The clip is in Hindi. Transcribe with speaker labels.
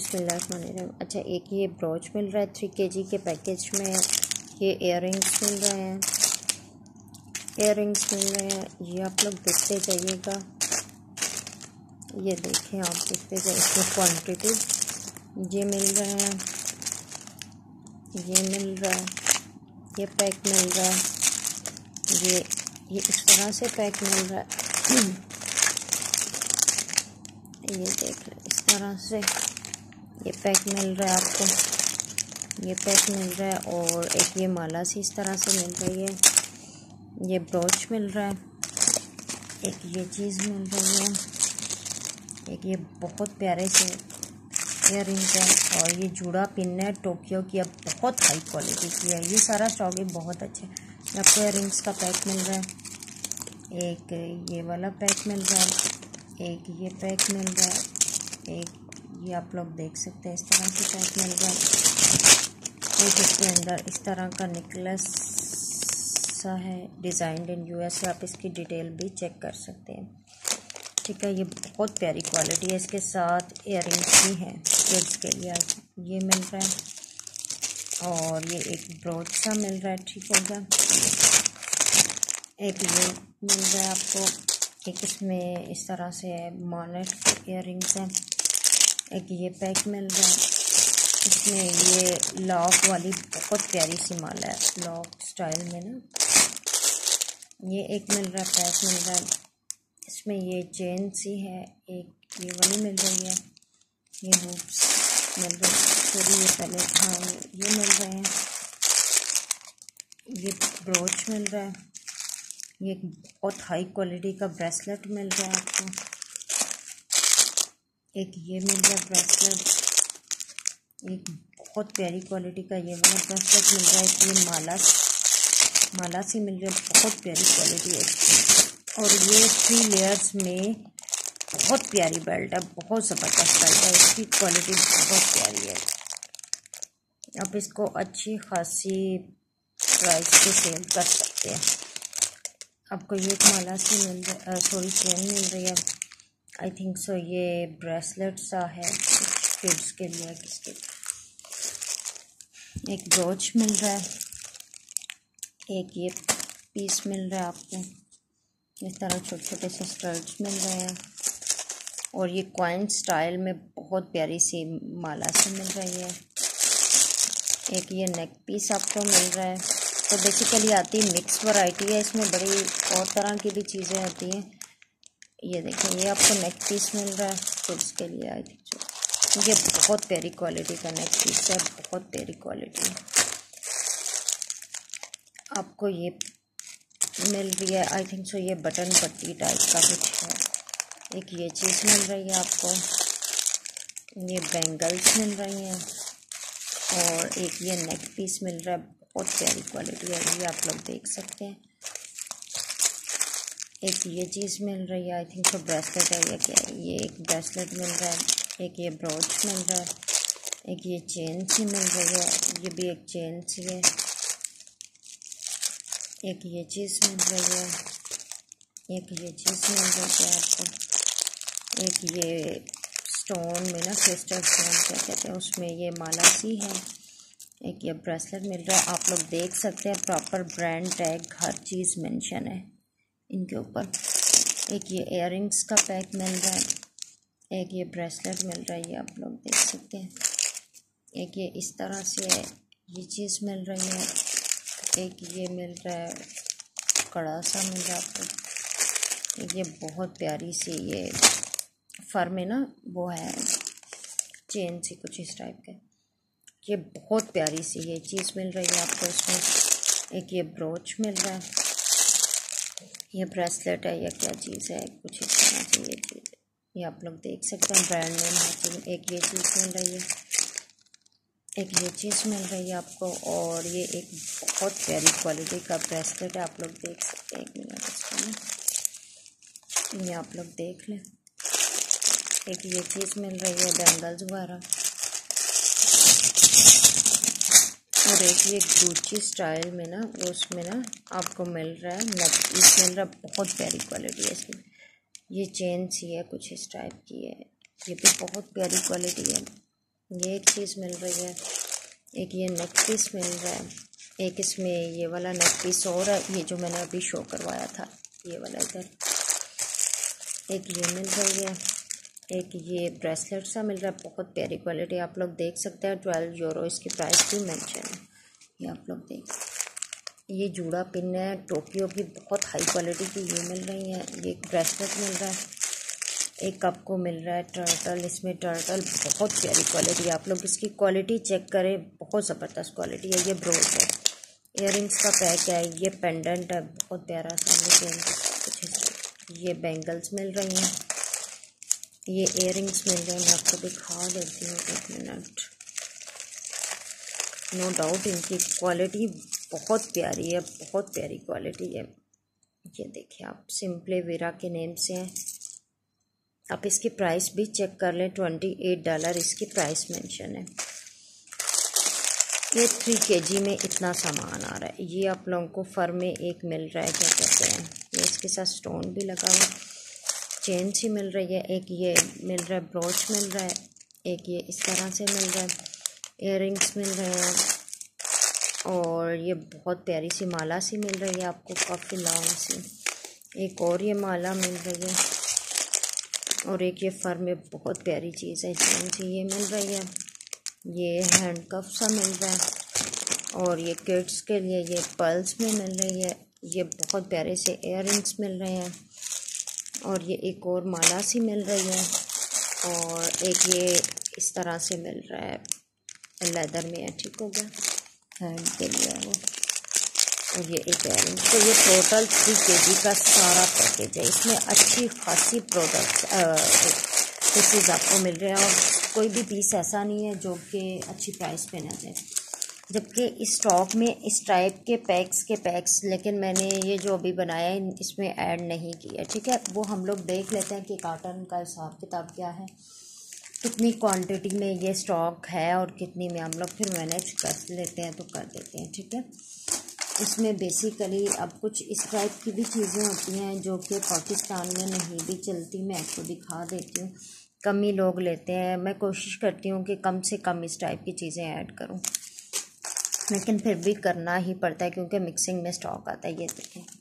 Speaker 1: बिस्मिल्लाहिर्रहमानिर्रहीम अच्छा एक ये ब्रोच मिल रहा है थ्री के जी के पैकेज में। ये इयर मिल रहे हैं। इयर मिल रहे हैं। ये आप लोग देखते जाइएगा। ये देखें आप देखते जाइए क्वान्टिटी ये मिल रहे हैं। ये मिल रहा है। ये पैक मिल रहा है। ये ये इस तरह से पैक मिल रहा है। ये देख रहे इस तरह से। ये पैक मिल रहा है आपको। ये पैक मिल रहा है और एक ये माला सी इस तरह से मिल रही है। ये ब्रोच मिल रहा है। एक ये चीज़ मिल रही है। एक ये बहुत प्यारे से इयर है और ये जूड़ा पिन है। टोक्यो की अब बहुत हाई क्वालिटी की है। ये सारा स्टॉक है बहुत अच्छा अच्छे आपको इयर का पैक मिल रहा है। एक ये वाला पैक मिल रहा है। एक ये पैक मिल रहा है। एक ये आप लोग देख सकते हैं इस तरह से पैक मिल है एक इसके अंदर इस तरह का निकलस सा है डिज़ाइन इन यूएस आप इसकी डिटेल भी चेक कर सकते हैं। ठीक है, ये बहुत प्यारी क्वालिटी है, इसके साथ इयर भी हैं किड्स के लिए ये मिल रहा है और ये एक ब्रोच सा मिल रहा है, ठीक हो गया एक ये मिल रहा है आपको, एक इसमें इस तरह से मॉनेट इयर हैं। एक ये पैक मिल रहा है। इसमें ये लॉक वाली बहुत प्यारी सी माला है। लॉक स्टाइल में ना। ये एक मिल रहा है पैक मिल रहा है। इसमें ये चेन सी है। एक ये वाली मिल रही है। ये हुप्स मिल रही थोड़ी ये पहले हाँ ये मिल रहे हैं। ये ब्रोच मिल रहा है। ये बहुत हाई क्वालिटी का ब्रेसलेट मिल रहा है आपको। एक ये मिल रहा है ब्रेसलेट। एक बहुत प्यारी क्वालिटी का ये वाला ब्रेसलेट मिल रहा है ये माला। माला से मिल रहा है, बहुत प्यारी क्वालिटी है। और ये थ्री लेयर्स में बहुत प्यारी बेल्ट है, बहुत ज़बरदस्त बेल्ट है, इसकी क्वालिटी बहुत प्यारी है। आप इसको अच्छी खासी प्राइस पे सेल कर सकते हैं। आपको ये माला से मिल रहा सॉरी, चेन मिल रही है। आई थिंक सो ये ब्रेसलेट सा है किड्स के लिए किसके एक ब्रोच मिल रहा है, एक ये पीस मिल रहा है आपको. इस तरह छोटे छोटे से स्टर्ट्स मिल रहे हैं. और ये क्वाइन स्टाइल में बहुत प्यारी सी माला से मिल रही है. एक ये नेक पीस आपको मिल रहा है. तो बेसिकली आती है मिक्स वैरायटी है, इसमें बड़ी और तरह की भी चीज़ें आती हैं. ये देखें, ये आपको नेक पीस मिल रहा है किड्स के लिए आई थिंक ये बहुत प्यारी क्वालिटी का नेक पीस है, बहुत प्यारी क्वालिटी आपको ये मिल रही है आई थिंक सो ये बटन पट्टी टाइप का कुछ है। एक ये चीज़ मिल रही है आपको, ये बैंगल्स मिल रही हैं, और एक ये नेक पीस मिल रहा है, बहुत प्यारी क्वालिटी है, ये आप लोग देख सकते हैं। एक ये चीज़ मिल रही है आई थिंक तो ब्रेसलेट है, ये क्या ये एक ब्रेसलेट मिल रहा है, एक ये ब्रोच मिल रहा है, एक ये चेन सी मिल रही है, ये भी एक चेन सी है। एक ये चीज़ मिल रही है, एक ये चीज़ मिल रही है आपको। एक ये स्टोन में ना क्रिस्टल स्टोन क्या कहते हैं, उसमें ये माला सी है, एक ये ब्रेसलेट मिल रहा है। आप लोग देख सकते हैं प्रॉपर ब्रांड टैग हर चीज़ मेंशन है। इनके ऊपर। एक ये इयर का पैक मिल रहा है, एक ये ब्रेसलेट मिल रहा है ये आप लोग देख सकते हैं। एक ये इस तरह से ये चीज़ मिल रही है, एक ये मिल रहा है, कड़ा सा मिल रहा है आपको। एक ये बहुत प्यारी सी ये फर में ना, वो है, चेन सी कुछ इस टाइप के। ये बहुत प्यारी सी ये चीज़ मिल रही है आपको इसमें। एक ये ब्रोच मिल रहा है। ये ब्रेसलेट है, या क्या चीज़ है? कुछ इस तरह से ये चीज़ ये आप लोग देख सकते हैं ब्रांड नेम है एक ये चीज़ मिल रही है। एक ये चीज़ मिल रही है आपको और ये एक बहुत प्यारी क्वालिटी का ब्रेसलेट है। आप लोग देख सकते हैं, एक मिनट इसका ना। ये आप लोग देख लें। एक ये चीज़ मिल रही है बैंगल्स वगैरह। एक ये गुची स्टाइल में ना, उसमें ना आपको मिल रहा है नेक पीस मिल रहा है, बहुत प्यारी क्वालिटी है इसकी। ये चेन सी है, कुछ इस टाइप की है। ये भी बहुत प्यारी क्वालिटी है। ये एक चीज़ मिल रही है, एक ये नेक पीस मिल रहा है, एक इसमें ये वाला नेक पीस और है, ये जो मैंने अभी शो करवाया था, ये वाला इधर। एक ये मिल रही है। एक ये ब्रेसलेट सा मिल रहा है, बहुत प्यारी क्वालिटी आप लोग देख सकते हैं ट्वेल्व यूरो इसकी प्राइस भी मेंशन है। ये आप लोग देख ये जूड़ा पिन है टोक्यो की बहुत हाई क्वालिटी की ये मिल रही है, ये एक ब्रेसलेट मिल रहा है, एक कप को मिल रहा है टर्टल इसमें टर्टल बहुत प्यारी क्वालिटी है। आप लोग इसकी क्वालिटी चेक करें, बहुत ज़बरदस्त क्वालिटी है, ये ब्रोज है। इयर का पैक है, ये पेंडेंट है, बहुत प्यारा सा, ये बैंगल्स मिल रही हैं। ये इयर मिल हैं मैं आपको दिखा देती हूँ एक मिनट नो डाउट इनकी क्वालिटी बहुत प्यारी है, बहुत प्यारी क्वालिटी है। ये देखिए आप सिंपले वीरा के नेम से हैं। आप इसकी प्राइस भी चेक कर लें ट्वेंटी एट डॉलर इसकी प्राइस मेंशन है। ये थ्री के जी में इतना सामान आ रहा है। ये आप लोगों को फर में एक मिल रहा है, क्या कहते हैं? ये इसके साथ स्टोन भी लगा हुआ चेन सी मिल रही है, एक ये मिल रहा है, ब्रोच मिल रहा है, एक ये इस तरह से मिल रहा है इयर मिल रहे हैं और ये बहुत प्यारी सी माला सी मिल रही है आपको, काफ़ी लॉन्ग सी। एक और ये माला मिल रही है और एक ये फर में बहुत प्यारी चीज़ है इसमें मुझे ये मिल रही है, ये हैंड कफ सा मिल रहा है और ये किड्स के लिए ये पर्ल्स में मिल रही है, ये बहुत प्यारे से इयर मिल रहे हैं। और ये एक और माला सी मिल रही है और एक ये इस तरह से मिल रहा है। लेदर में है, ठीक हो गया। हैंड के लिए वो और ये एक एयरिंग तो ये टोटल थ्री के जी का सारा पैकेज है। इसमें अच्छी खासी प्रोडक्ट पीसीज आपको मिल रहे हैं। और कोई भी पीस ऐसा नहीं है जो कि अच्छी प्राइस पे ना जाए। जबकि इस स्टॉक में, इस टाइप के पैक्स के पैक्स लेकिन मैंने ये जो अभी बनाया है, इसमें ऐड नहीं किया। ठीक है, वो हम लोग देख लेते हैं कि काटन का हिसाब किताब क्या है। कितनी क्वांटिटी में ये स्टॉक है और कितनी में हम लोग फिर मैनेज कर लेते हैं तो कर देते हैं। ठीक है, इसमें बेसिकली अब कुछ इस टाइप की भी चीज़ें होती हैं जो कि पाकिस्तान में नहीं भी चलती। मैं आपको दिखा देती हूँ, कम ही लोग लेते हैं। मैं कोशिश करती हूँ कि कम से कम इस टाइप की चीज़ें ऐड करूँ। लेकिन फिर भी करना ही पड़ता है क्योंकि मिक्सिंग में स्टॉक आता है, ये देखें।